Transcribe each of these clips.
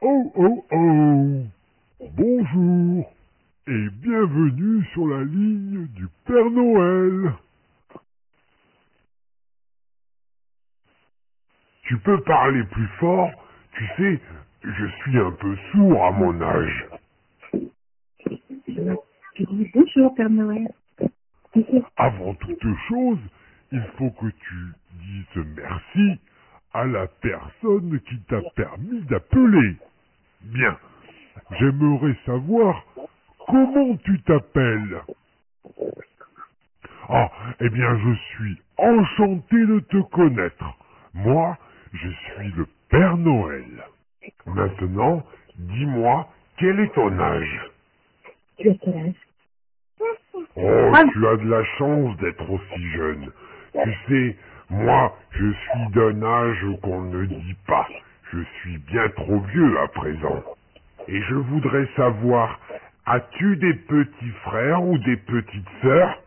Oh oh oh Bonjour et bienvenue sur la ligne du Père Noël. Tu peux parler plus fort Tu sais, je suis un peu sourd à mon âge. Je dis bonjour, Père Noël. Avant toute chose, il faut que tu dises merci à la personne qui t'a permis d'appeler. Bien. J'aimerais savoir comment tu t'appelles. Ah, eh bien, je suis enchanté de te connaître. Moi, je suis le Père Noël. Maintenant, dis-moi, quel est ton âge? Tu as quel âge? Oh, tu as de la chance d'être aussi jeune. Tu sais, moi, je suis d'un âge qu'on ne dit pas. Je suis bien trop vieux à présent. Et je voudrais savoir, as-tu des petits frères ou des petites sœurs?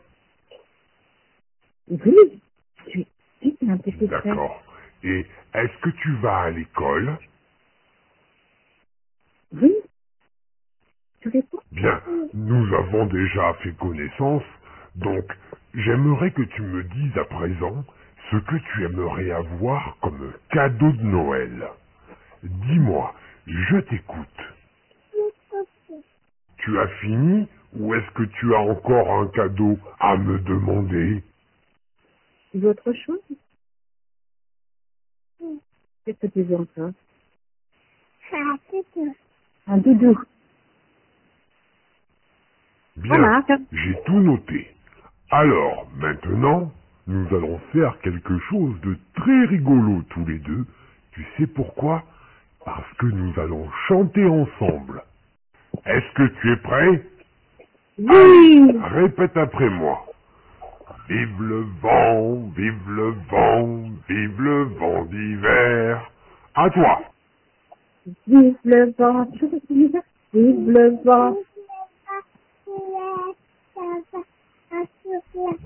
Oui, tu es un petit frère. D'accord. Et est-ce que tu vas à l'école? Oui. Tu réponds? Bien, nous avons déjà fait connaissance, donc j'aimerais que tu me dises à présent ce que tu aimerais avoir comme cadeau de Noël. Dis-moi, je t'écoute. Tu as fini ou est-ce que tu as encore un cadeau à me demander? Tu veux autre chose Qu'est-ce que tu veux encore? Un doudou. Bien, Voilà. ça- j'ai tout noté. Alors, maintenant, nous allons faire quelque chose de très rigolo tous les deux. Tu sais pourquoi? Parce que nous allons chanter ensemble. Est-ce que tu es prêt? Oui Répète après moi. Vive le vent, vive le vent, vive le vent d'hiver. À toi. Vive le vent. Vive le vent.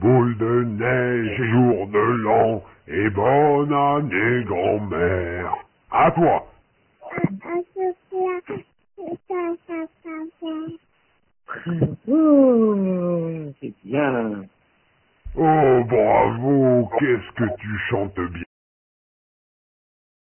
Boule de neige et jour de l'an, et bonne année grand-mère. À toi. Oh, c'est bien. Oh bravo, qu'est-ce que tu chantes bien.